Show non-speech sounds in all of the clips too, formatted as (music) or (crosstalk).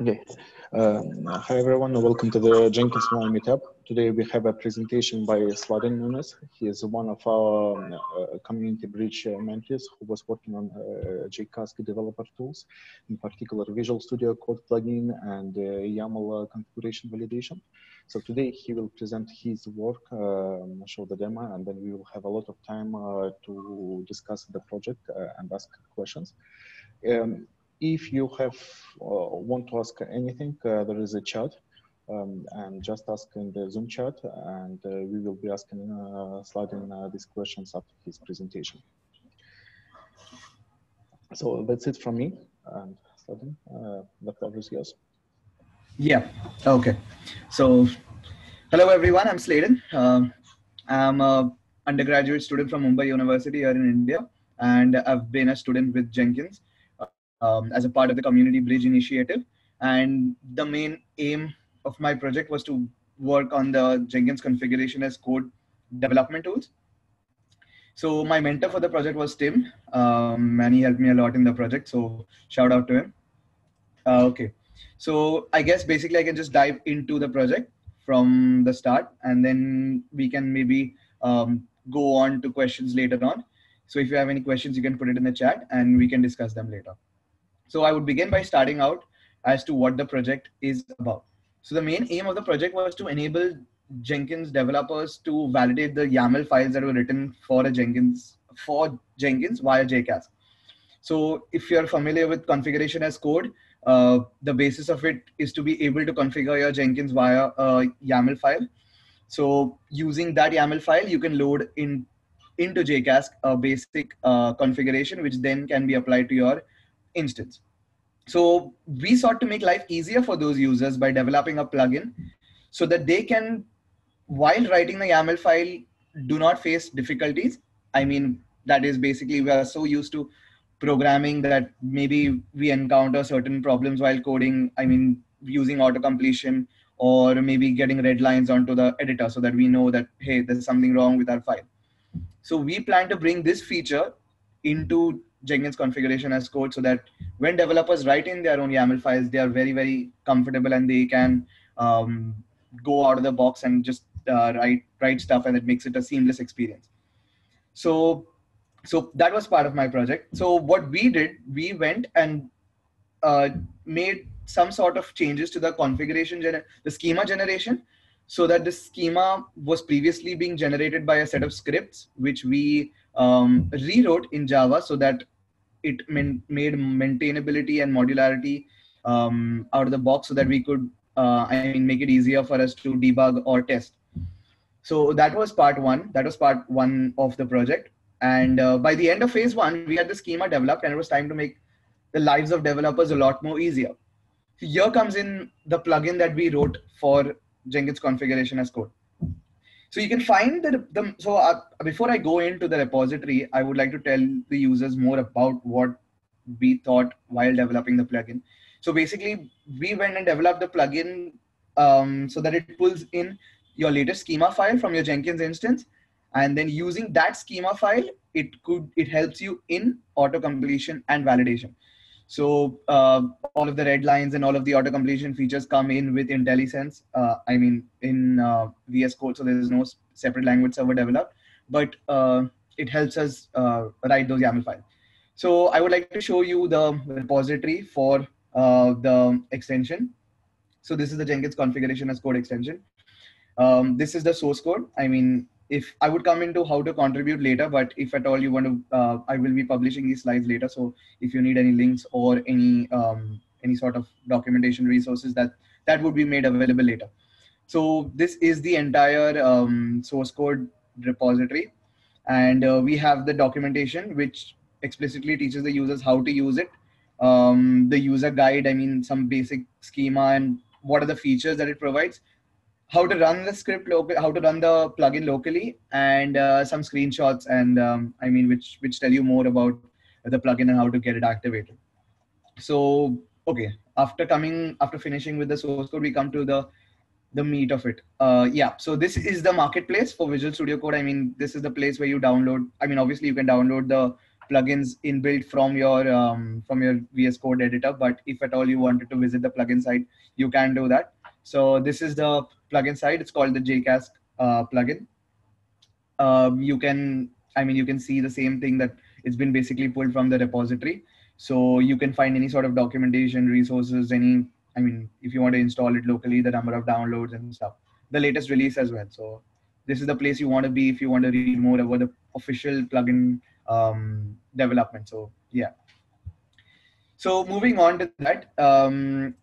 Okay. Um, hi everyone, welcome to the Jenkins Meetup. Today we have a presentation by Sladyn Nunes. He is one of our uh, community bridge mentors who was working on uh, JCasC developer tools, in particular Visual Studio Code plugin and uh, YAML uh, configuration validation. So today he will present his work, um, show the demo, and then we will have a lot of time uh, to discuss the project uh, and ask questions. Um, if you have uh, want to ask anything, uh, there is a chat, um, and just ask in the Zoom chat, and uh, we will be asking, Sladyn these questions after his presentation. So that's it from me, and Sladyn, the floor is yours. Yeah. Okay. So, hello everyone. I'm Sladyn. Um, I'm a undergraduate student from Mumbai University here in India, and I've been a student with Jenkins um, as a part of the Community Bridge Initiative. And the main aim of my project was to work on the Jenkins configuration as code development tools. So my mentor for the project was Tim, um, and he helped me a lot in the project. So shout out to him. Uh, okay, so I guess basically I can just dive into the project from the start, and then we can maybe um, go on to questions later on. So if you have any questions, you can put it in the chat, and we can discuss them later. So I would begin by starting out as to what the project is about. So the main aim of the project was to enable Jenkins developers to validate the YAML files that were written for a Jenkins for Jenkins via JCasC. So if you're familiar with configuration as code, uh, the basis of it is to be able to configure your Jenkins via a YAML file. So using that YAML file, you can load in into JCasC a basic uh, configuration, which then can be applied to your instance. So we sought to make life easier for those users by developing a plugin so that they can, while writing the YAML file, do not face difficulties. I mean, that is basically we are so used to programming that maybe we encounter certain problems while coding. I mean, using auto completion or maybe getting red lines onto the editor so that we know that, hey, there's something wrong with our file. So we plan to bring this feature into Jenkins configuration as code so that when developers write in their own YAML files, they are very, very comfortable and they can um, go out of the box and just uh, write, write stuff and it makes it a seamless experience. So, so that was part of my project. So what we did, we went and uh, made some sort of changes to the configuration, the schema generation so that the schema was previously being generated by a set of scripts, which we um, rewrote in Java so that it made maintainability and modularity um, out of the box so that we could uh, I mean make it easier for us to debug or test. So that was part one. That was part one of the project. And uh, by the end of phase one, we had the schema developed, and it was time to make the lives of developers a lot more easier. Here comes in the plugin that we wrote for Jenkins configuration as code. So you can find the, the so uh, before I go into the repository, I would like to tell the users more about what we thought while developing the plugin. So basically, we went and developed the plugin um, so that it pulls in your latest schema file from your Jenkins instance, and then using that schema file, it could it helps you in auto completion and validation. So uh, all of the red lines and all of the auto completion features come in with IntelliSense. Uh, I mean, in uh, VS Code, so there is no separate language server developed, but uh, it helps us uh, write those YAML files. So I would like to show you the repository for uh, the extension. So this is the Jenkins configuration as code extension. Um, this is the source code. I mean, if I would come into how to contribute later, but if at all you want to, uh, I will be publishing these slides later. So if you need any links or any um, any sort of documentation resources, that that would be made available later. So this is the entire um, source code repository, and uh, we have the documentation which explicitly teaches the users how to use it. Um, the user guide, I mean, some basic schema and what are the features that it provides how to run the script local, how to run the plugin locally, and uh, some screenshots, and um, I mean, which which tell you more about the plugin and how to get it activated. So, okay, after coming after finishing with the source code, we come to the the meat of it. Uh, yeah, so this is the marketplace for Visual Studio Code. I mean, this is the place where you download. I mean, obviously, you can download the plugins inbuilt from your um, from your VS Code editor. But if at all you wanted to visit the plugin site, you can do that. So this is the plugin side. It's called the JCasC uh, plugin. Um, you can, I mean, you can see the same thing that it's been basically pulled from the repository. So you can find any sort of documentation, resources, any, I mean, if you want to install it locally, the number of downloads and stuff, the latest release as well. So this is the place you want to be if you want to read more about the official plugin um, development. So yeah. So moving on to that, um,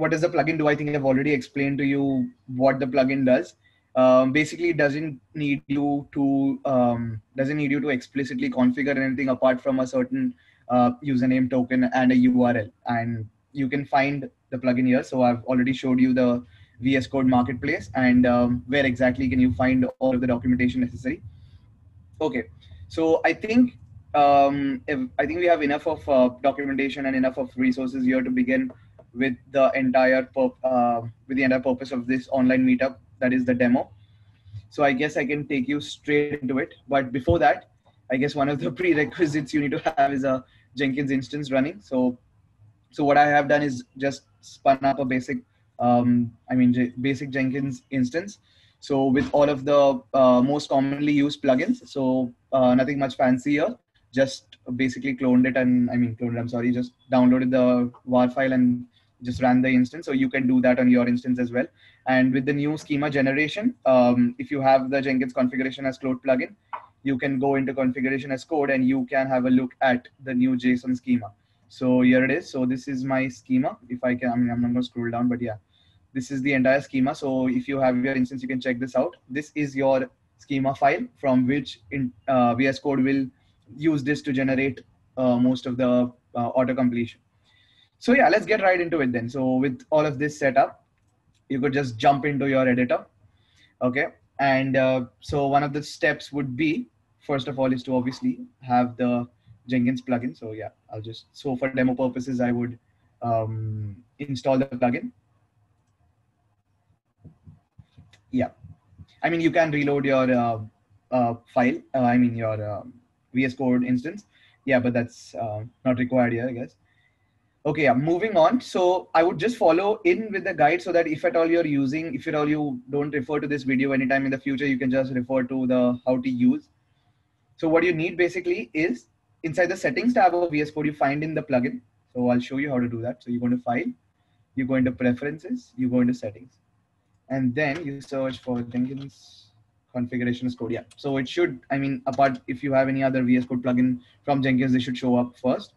what does the plugin do? I think I've already explained to you what the plugin does. Um, basically, it doesn't need you to um, doesn't need you to explicitly configure anything apart from a certain uh, username token and a URL, and you can find the plugin here. So I've already showed you the VS Code Marketplace and um, where exactly can you find all of the documentation necessary. Okay, so I think um, if, I think we have enough of uh, documentation and enough of resources here to begin with the entire uh, with the entire purpose of this online meetup. That is the demo. So I guess I can take you straight into it. But before that, I guess one of the (laughs) prerequisites you need to have is a Jenkins instance running. So so what I have done is just spun up a basic, um, I mean, basic Jenkins instance. So with all of the uh, most commonly used plugins, so uh, nothing much fancy here. Just basically cloned it and I mean cloned. I'm sorry, just downloaded the WAR file and just ran the instance. So you can do that on your instance as well. And with the new schema generation, um, if you have the Jenkins configuration as code plugin, you can go into configuration as code and you can have a look at the new JSON schema. So here it is. So this is my schema. If I can, I mean, I'm not going to scroll down, but yeah, this is the entire schema. So if you have your instance, you can check this out. This is your schema file from which in, uh, VS Code will use this to generate uh, most of the uh, auto completion. So yeah, let's get right into it then. So with all of this set up, you could just jump into your editor. Okay. And uh, so one of the steps would be, first of all, is to obviously have the Jenkins plugin. So yeah, I'll just, so for demo purposes, I would um, install the plugin. Yeah. I mean, you can reload your uh, uh, file, uh, I mean, your um, VS Code instance. Yeah, but that's uh, not required here, I guess. Okay, yeah, moving on. So I would just follow in with the guide so that if at all you're using, if at all you don't refer to this video anytime in the future, you can just refer to the how to use. So what you need basically is inside the settings tab of VS Code, you find in the plugin. So I'll show you how to do that. So you go to file, you go into preferences, you go into settings, and then you search for Jenkins configuration code. Yeah. So it should, I mean, apart if you have any other VS Code plugin from Jenkins, they should show up first.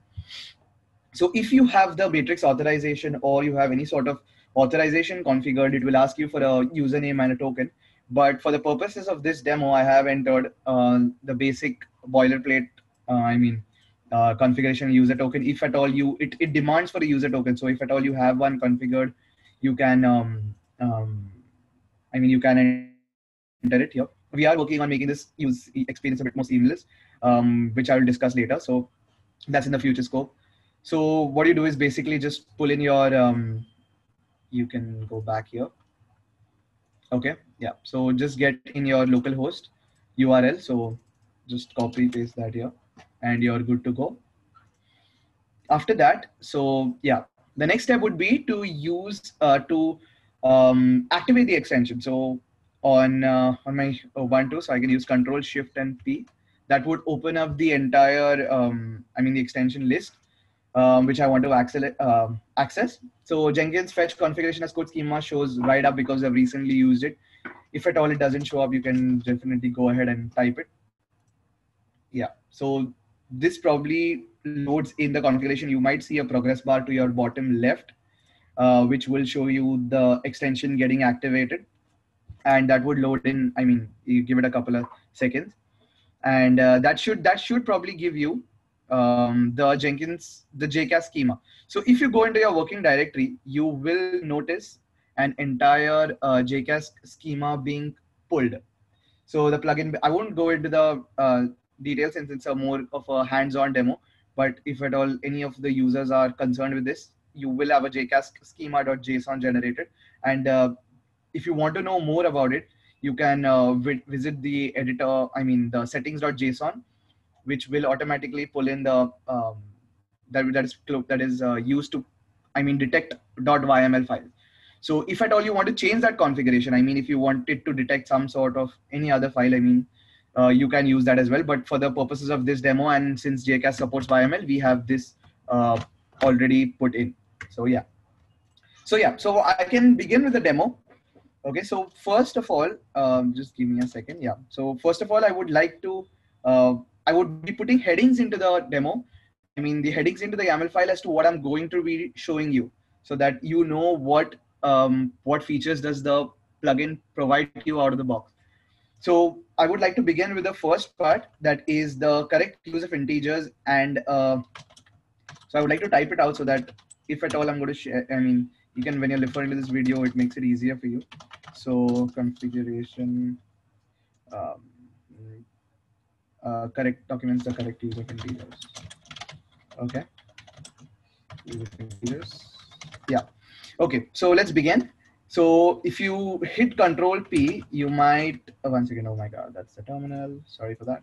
So if you have the matrix authorization or you have any sort of authorization configured, it will ask you for a username and a token. But for the purposes of this demo, I have entered uh, the basic boilerplate, uh, I mean, uh, configuration user token. If at all you, it, it demands for a user token. So if at all you have one configured, you can, um, um, I mean, you can enter it here. We are working on making this use experience a bit more seamless, um, which I will discuss later. So that's in the future scope. So what you do is basically just pull in your, um, you can go back here. Okay, yeah. So just get in your local host URL. So just copy paste that here and you're good to go. After that, so yeah, the next step would be to use, uh, to um, activate the extension. So on, uh, on my Ubuntu, so I can use control shift and P that would open up the entire, um, I mean the extension list um, which I want to access, um, access. So Jenkins fetch configuration as code schema shows right up because I've recently used it. If at all it doesn't show up, you can definitely go ahead and type it. Yeah, so this probably loads in the configuration. You might see a progress bar to your bottom left, uh, which will show you the extension getting activated. And that would load in, I mean, you give it a couple of seconds. And uh, that should that should probably give you um, the Jenkins, the JCasC schema. So if you go into your working directory, you will notice an entire uh, schema being pulled. So the plugin, I won't go into the uh, details since it's a more of a hands-on demo, but if at all any of the users are concerned with this, you will have a JCasC schema.json generated. And uh, if you want to know more about it, you can uh, visit the editor, I mean the settings.json which will automatically pull in the um, that that is that is uh, used to, I mean, detect .yml file. So if at all you want to change that configuration, I mean, if you want it to detect some sort of any other file, I mean, uh, you can use that as well. But for the purposes of this demo, and since JCasC supports YML, we have this uh, already put in. So yeah. So yeah, so I can begin with the demo. Okay, so first of all, um, just give me a second. Yeah. So first of all, I would like to, uh, I would be putting headings into the demo. I mean, the headings into the YAML file as to what I'm going to be showing you so that you know what, um, what features does the plugin provide you out of the box. So I would like to begin with the first part that is the correct use of integers. And uh, so I would like to type it out so that if at all I'm going to share, I mean, you can, when you're referring to this video, it makes it easier for you. So configuration, um, uh, correct documents the correct use of integers. Okay. Use of integers. Yeah. Okay. So let's begin. So if you hit Control P, you might oh, once again. Oh my God, that's the terminal. Sorry for that.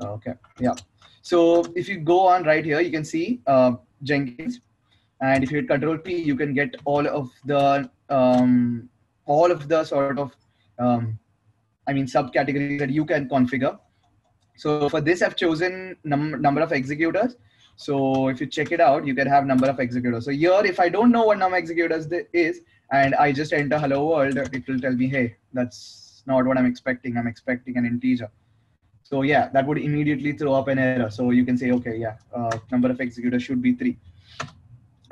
Okay. Yeah. So if you go on right here, you can see uh, Jenkins, and if you hit Control P, you can get all of the um, all of the sort of um, I mean subcategories that you can configure. So for this, I've chosen num number of executors. So if you check it out, you can have number of executors. So here, if I don't know what number of executors is, and I just enter hello world, it will tell me, hey, that's not what I'm expecting. I'm expecting an integer. So yeah, that would immediately throw up an error. So you can say, okay, yeah, uh, number of executors should be three.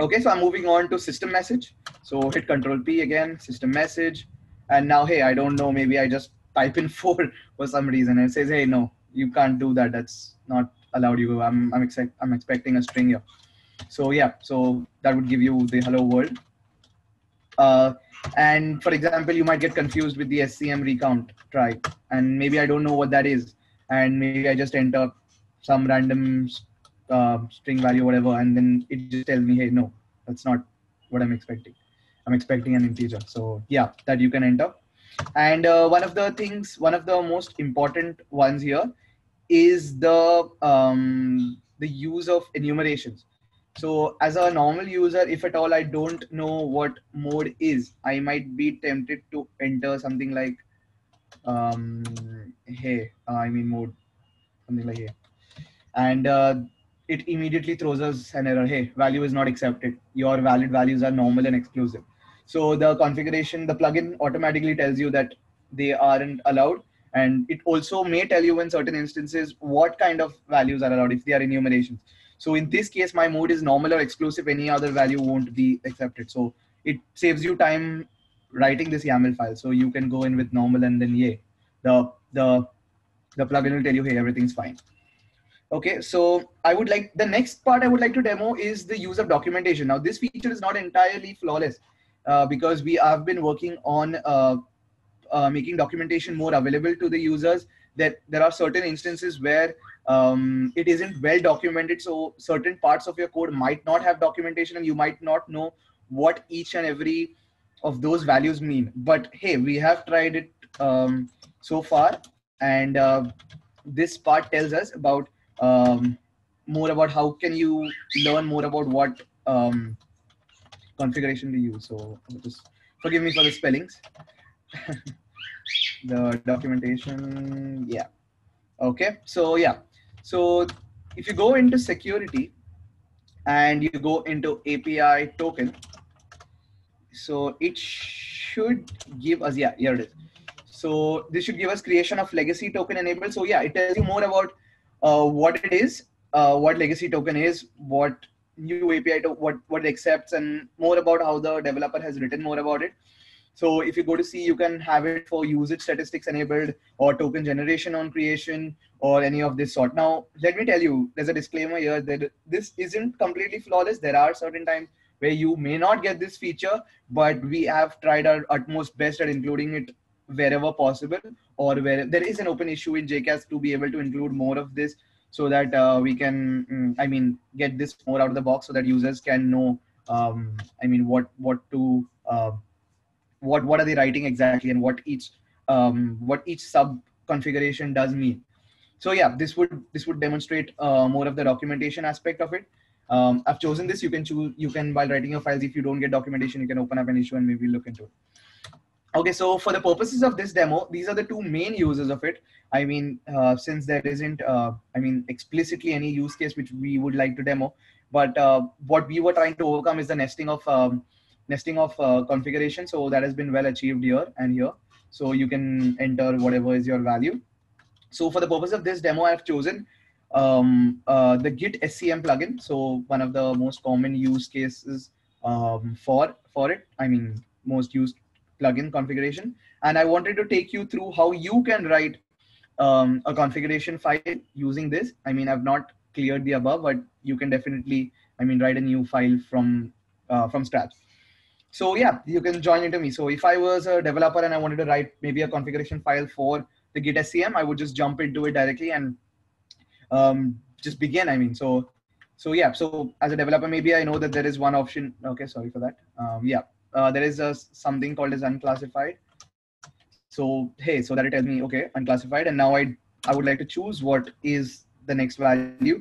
Okay, so I'm moving on to system message. So hit control P again, system message. And now, hey, I don't know, maybe I just type in (laughs) four for some reason and it says, hey, no, you can't do that. That's not allowed you. I'm, I'm, expect, I'm expecting a string here. So yeah, so that would give you the hello world. Uh, and for example, you might get confused with the SCM recount try, and maybe I don't know what that is. And maybe I just enter some random uh, string value, whatever, and then it just tells me, hey, no, that's not what I'm expecting. I'm expecting an integer. So yeah, that you can enter. And uh, one of the things, one of the most important ones here is the um, the use of enumerations. So as a normal user, if at all I don't know what mode is, I might be tempted to enter something like, um, hey, uh, I mean mode, something like hey. And uh, it immediately throws us an error, hey, value is not accepted. Your valid values are normal and exclusive. So the configuration, the plugin automatically tells you that they aren't allowed. And it also may tell you in certain instances what kind of values are allowed if they are enumerations. So in this case, my mode is normal or exclusive. Any other value won't be accepted. So it saves you time writing this YAML file. So you can go in with normal and then yeah, the the the plugin will tell you, hey, everything's fine. Okay, so I would like the next part I would like to demo is the use of documentation. Now this feature is not entirely flawless uh, because we have been working on uh, uh, making documentation more available to the users. That there are certain instances where um, it isn't well documented. So certain parts of your code might not have documentation and you might not know what each and every of those values mean. But hey, we have tried it um, so far. And uh, this part tells us about um, more about how can you learn more about what um, configuration to use. So just forgive me for the spellings. (laughs) the documentation, yeah. Okay, so yeah. So if you go into security and you go into API token, so it should give us, yeah, here it is. So this should give us creation of legacy token enabled. So yeah, it tells you more about uh, what it is, uh, what legacy token is, what new API, to, what, what it accepts and more about how the developer has written more about it. So if you go to see, you can have it for usage statistics enabled or token generation on creation or any of this sort. Now, let me tell you, there's a disclaimer here that this isn't completely flawless. There are certain times where you may not get this feature, but we have tried our utmost best at including it wherever possible or where there is an open issue in JCasC to be able to include more of this so that uh, we can, mm, I mean, get this more out of the box so that users can know, um, I mean, what, what to, uh, what what are they writing exactly and what each um, what each sub configuration does mean so yeah, this would this would demonstrate uh, more of the documentation aspect of it. Um, I've chosen this. You can choose. You can while writing your files, if you don't get documentation, you can open up an issue and maybe look into it. Okay, so for the purposes of this demo, these are the two main uses of it. I mean, uh, since there isn't, uh, I mean, explicitly any use case which we would like to demo, but uh, what we were trying to overcome is the nesting of um, nesting of uh, configuration. So that has been well achieved here and here. So you can enter whatever is your value. So for the purpose of this demo, I've chosen um, uh, the Git SCM plugin. So one of the most common use cases um, for for it. I mean, most used plugin configuration. And I wanted to take you through how you can write um, a configuration file using this. I mean, I've not cleared the above, but you can definitely, I mean, write a new file from uh, from scratch. So yeah, you can join into me. So if I was a developer and I wanted to write maybe a configuration file for the Git SCM, I would just jump into it directly and um, just begin. I mean, so so yeah. So as a developer, maybe I know that there is one option. Okay, sorry for that. Um, yeah, uh, there is a, something called as unclassified. So hey, so that it tells me okay, unclassified, and now I I would like to choose what is the next value.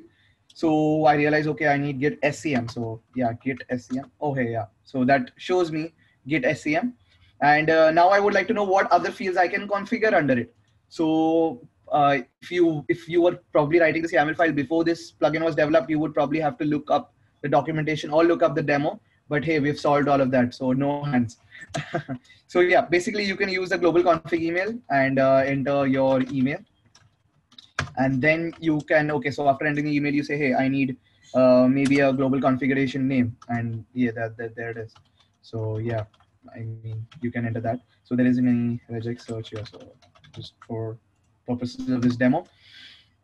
So I realize okay, I need git SCM. So yeah, git SCM. Oh hey yeah. So that shows me git SCM, and uh, now I would like to know what other fields I can configure under it. So uh, if you if you were probably writing this YAML file before this plugin was developed, you would probably have to look up the documentation or look up the demo. But hey, we've solved all of that, so no hands. (laughs) so yeah, basically you can use the global config email and uh, enter your email, and then you can okay. So after entering the email, you say, hey, I need uh, maybe a global configuration name, and yeah, that, that there it is. So yeah, I mean you can enter that. So there isn't any regex search here. So just for purposes of this demo.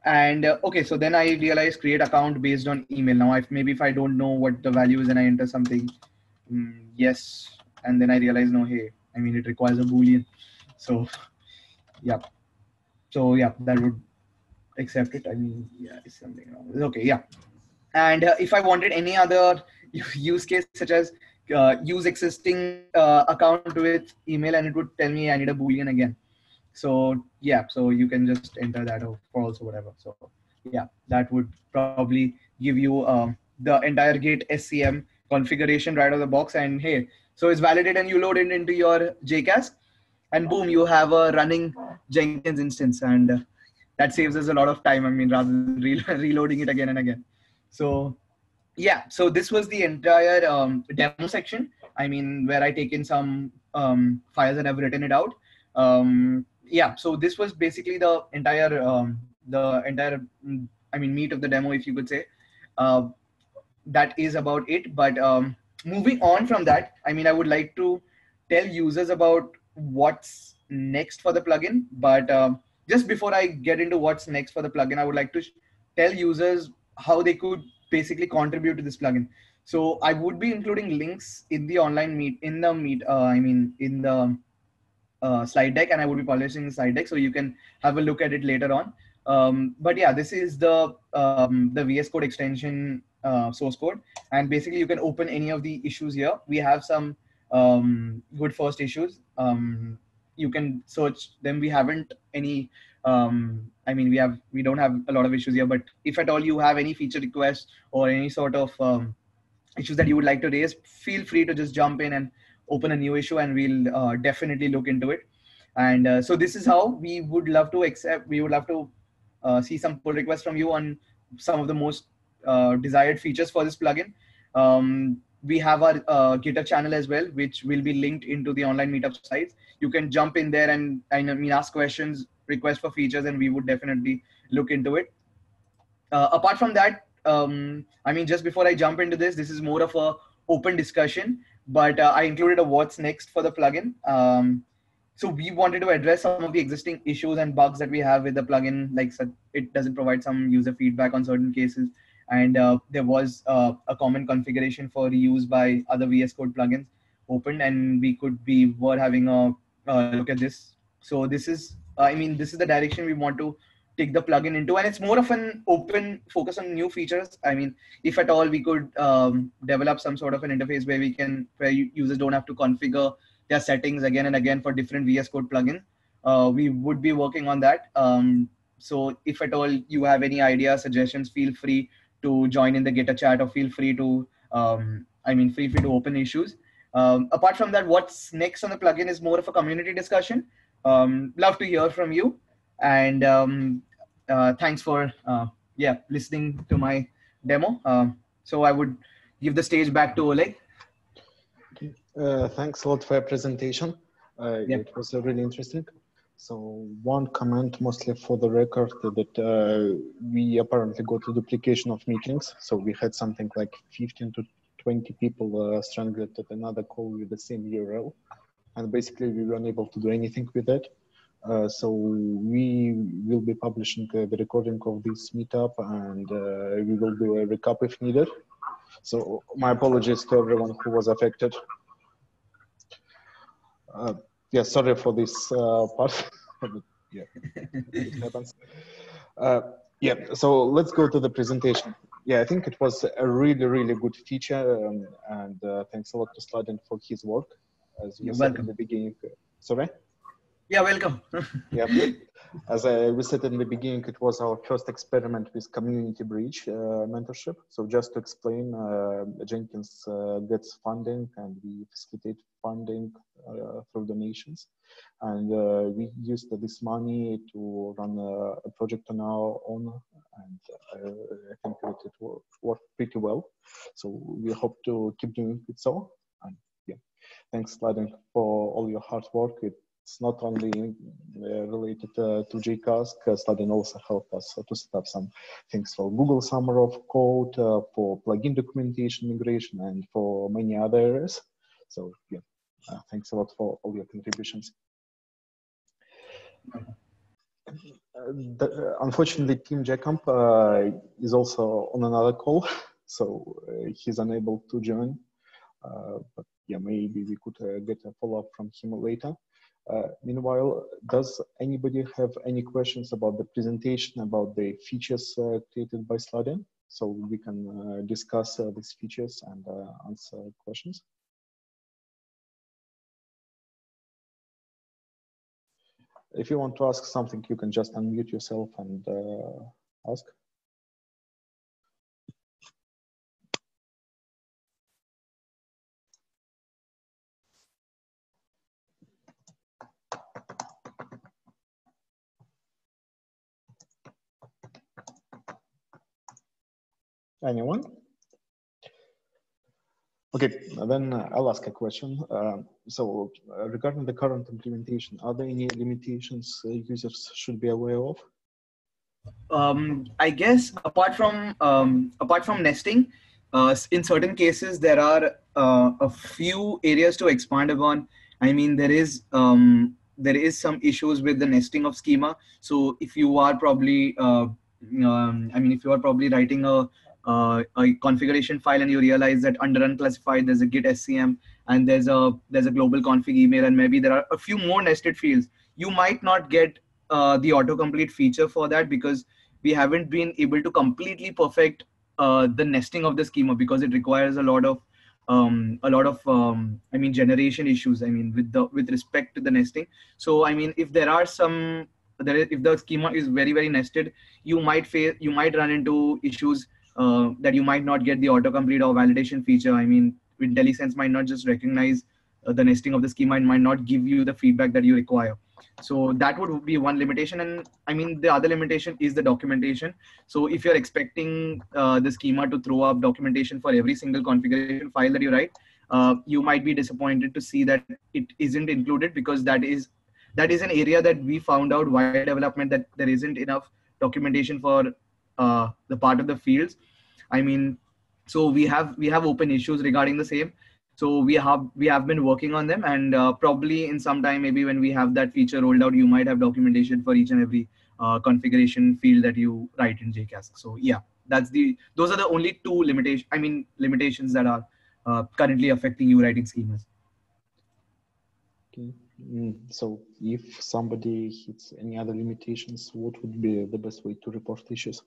And uh, okay, so then I realize create account based on email. Now, if maybe if I don't know what the value is and I enter something, mm, yes, and then I realize no, hey, I mean it requires a boolean. So, (laughs) yeah, so yeah, that would accept it. I mean, yeah, it's something wrong. Okay, yeah. And uh, if I wanted any other (laughs) use case such as uh, use existing uh, account with email and it would tell me I need a boolean again so yeah so you can just enter that or false or whatever so yeah that would probably give you um, the entire git scm configuration right out of the box and hey so it's validated and you load it into your JCasC and boom you have a running jenkins instance and uh, that saves us a lot of time i mean rather than re- (laughs) reloading it again and again so yeah so this was the entire um, demo section i mean where i take in some um, files and i've written it out um, yeah, so this was basically the entire um, the entire I mean meat of the demo, if you could say. Uh, that is about it. But um, moving on from that, I mean, I would like to tell users about what's next for the plugin. But um, just before I get into what's next for the plugin, I would like to tell users how they could basically contribute to this plugin. So I would be including links in the online meet in the meet. Uh, I mean, in the uh, slide deck and I would be publishing the slide deck so you can have a look at it later on. Um, but yeah, this is the um, the VS Code extension uh, source code, and basically you can open any of the issues here. We have some um, good first issues. Um, you can search them. We haven't any. Um, I mean, we have we don't have a lot of issues here, but if at all you have any feature requests or any sort of um, issues that you would like to raise, feel free to just jump in and open a new issue and we'll uh, definitely look into it. And uh, so this is how we would love to accept, we would love to uh, see some pull requests from you on some of the most uh, desired features for this plugin. Um, we have our uh, Gitter channel as well, which will be linked into the online meetup sites. You can jump in there and I mean ask questions, request for features, and we would definitely look into it. Uh, apart from that, um, I mean, just before I jump into this, this is more of a open discussion but uh, I included a what's next for the plugin. Um, so we wanted to address some of the existing issues and bugs that we have with the plugin, like it doesn't provide some user feedback on certain cases. And uh, there was uh, a common configuration for reuse by other VS Code plugins opened, and we could be were having a look at this. So this is, I mean, this is the direction we want to take the plugin into and it's more of an open focus on new features i mean if at all we could um, develop some sort of an interface where we can where users don't have to configure their settings again and again for different vs code plugins uh, we would be working on that um, so if at all you have any ideas, suggestions, feel free to join in the Gitter chat or feel free to, um, I mean, feel free to open issues. Um, apart from that, what's next on the plugin is more of a community discussion. Um, love to hear from you. And um, uh, thanks for, uh, yeah, listening to my demo. Um, so I would give the stage back to Oleg. Uh, thanks a lot for your presentation. Uh, Yeah. It was uh, really interesting. So one comment, mostly for the record, that uh, we apparently got a duplication of meetings. So we had something like 15 to 20 people uh, strangled at another call with the same URL, and basically we weren't able to do anything with that. Uh, so we will be publishing uh, the recording of this meetup, and uh, we will do a recap if needed. So my apologies to everyone who was affected. Yeah, sorry for this uh, part. (laughs) yeah, it (laughs) happens. Uh, yeah, so let's go to the presentation. Yeah, I think it was a really, really good feature, um, and uh, thanks a lot to Sladyn for his work. As we You're said welcome. in the beginning. Sorry. Yeah, welcome. (laughs) Yeah. As I, we said in the beginning, it was our first experiment with community bridge uh, mentorship. So just to explain, uh, Jenkins uh, gets funding and we facilitate funding through donations. And uh, we used this money to run a, project on our own. And uh, I think it wo- worked pretty well. So we hope to keep doing it so. And yeah, thanks, Sladyn, for all your hard work. It it's not only uh, related uh, to JCasC, uh, Sladyn also helped us to set up some things for Google Summer of Code, uh, for plugin documentation migration, and for many other areas. So yeah, uh, thanks a lot for all your contributions. Uh, the, uh, unfortunately, Tim uh, is also on another call, (laughs) so uh, he's unable to join. Uh, but yeah, maybe we could uh, get a follow-up from him later. Uh, meanwhile, does anybody have any questions about the presentation, about the features uh, created by Sladyn? So we can uh, discuss uh, these features and uh, answer questions. If you want to ask something, you can just unmute yourself and uh, ask. Anyone? Okay, then uh, I'll ask a question. Um, so uh, regarding the current implementation, are there any limitations uh, users should be aware of? um, I guess apart from um, apart from nesting, uh, in certain cases there are uh, a few areas to expand upon. I mean, there is um, there is some issues with the nesting of schema. So if you are probably, uh, um, I mean, if you are probably writing a uh, a configuration file and you realize that under unclassified there's a git scm and there's a there's a global config email and maybe there are a few more nested fields you might not get uh, the autocomplete feature for that because we haven't been able to completely perfect uh, the nesting of the schema because it requires a lot of um, a lot of um, I mean generation issues. I mean with the with respect to the nesting. So I mean if there are some there is, if the schema is very very nested, you might face you might run into issues uh, that you might not get the autocomplete or validation feature. I mean IntelliSense might not just recognize uh, the nesting of the schema and might not give you the feedback that you require. So that would be one limitation. And i mean the other limitation is the documentation. So if you're expecting uh, the schema to throw up documentation for every single configuration file that you write uh, you might be disappointed to see that it isn't included because that is that is an area that we found out while development that there isn't enough documentation for uh, the part of the fields. I mean so we have we have open issues regarding the same so we have we have been working on them and uh, probably in some time maybe when we have that feature rolled out you might have documentation for each and every uh, configuration field that you write in JCasC so yeah that's the those are the only two limitation i mean limitations that are uh, currently affecting you writing schemas Okay. Mm, so if somebody hits any other limitations, what would be the best way to report issues?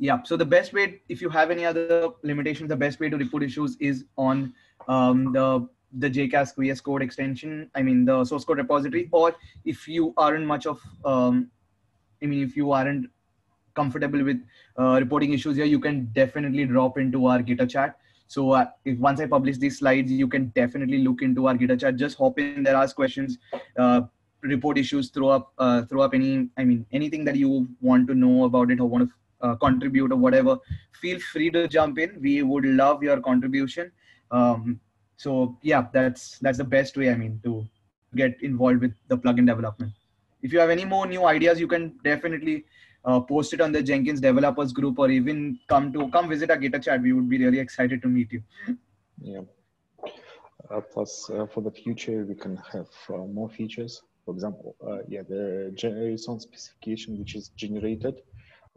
Yeah so the best way if you have any other limitations the best way to report issues is on um, the the JCasC VS Code extension, I mean the source code repository, or if you aren't much of, um, I mean, if you aren't comfortable with uh, reporting issues here, you can definitely drop into our Gitter chat. So uh, if once I publish these slides, you can definitely look into our Gitter chat. Just hop in there, ask questions, uh, report issues, throw up, uh, throw up any, I mean, anything that you want to know about it or want to uh, contribute or whatever. Feel free to jump in. We would love your contribution. Um, so yeah, that's that's the best way. I mean, to get involved with the plugin development. If you have any more new ideas, you can definitely uh, post it on the Jenkins developers group or even come to come visit our Gitter chat. We would be really excited to meet you. Yeah. Uh, plus, uh, for the future, we can have uh, more features. For example, yeah, the JSON specification which is generated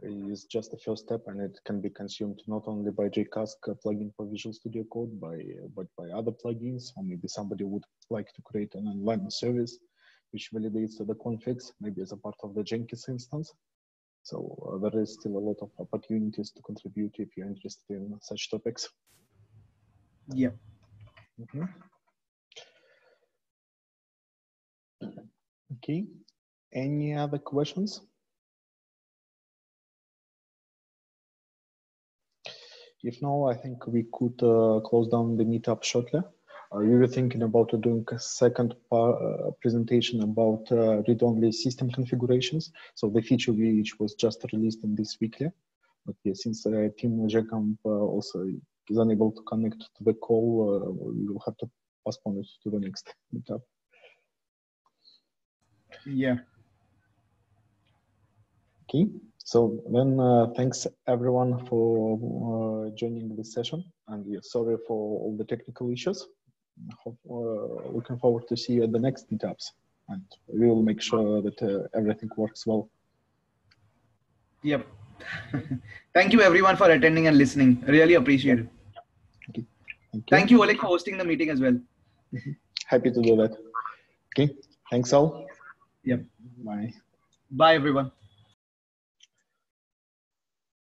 is just the first step, and it can be consumed not only by JCasC plugin for Visual Studio Code, by but by other plugins, or maybe somebody would like to create an online service which validates the configs, maybe as a part of the Jenkins instance. So uh, there is still a lot of opportunities to contribute if you're interested in such topics. Yeah. Mm -hmm. Okay. Any other questions? If no, I think we could uh, close down the meetup shortly. Uh, we were thinking about doing a second uh, presentation about uh, read-only system configurations. So the feature which was just released in this weekly. But yeah, since uh, Tim Jacomb uh, also is unable to connect to the call, uh, we will have to postpone it to the next meetup. Yeah. Okay. So then, uh, thanks everyone for uh, joining this session, and yeah, sorry for all the technical issues. Hope, uh, looking forward to see you at the next meetups, and we will make sure that uh, everything works well. Yep. (laughs) Thank you everyone for attending and listening. Really appreciate it. Okay. Thank you. Thank you, Oleg, for hosting the meeting as well. (laughs) Happy to do that. Okay. Thanks all. Yep. Bye. Bye, everyone.